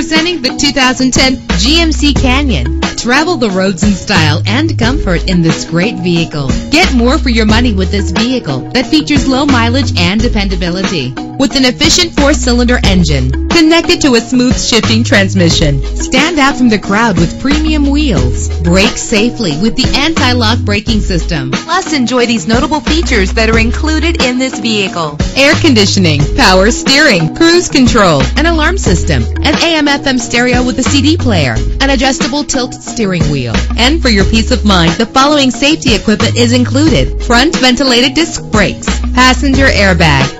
Introducing the 2010 GMC Canyon. Travel the roads in style and comfort in this great vehicle. Get more for your money with this vehicle that features low mileage and dependability. With an efficient four-cylinder engine connected to a smooth shifting transmission. Stand out from the crowd with premium wheels. Brake safely with the anti-lock braking system. Plus, enjoy these notable features that are included in this vehicle. Air conditioning, power steering, cruise control, an alarm system, an AM FM stereo with a CD player, an adjustable tilt steering wheel. And for your peace of mind, the following safety equipment is included. Front ventilated disc brakes, passenger airbag,